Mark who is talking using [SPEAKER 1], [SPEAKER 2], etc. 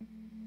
[SPEAKER 1] Mm-hmm.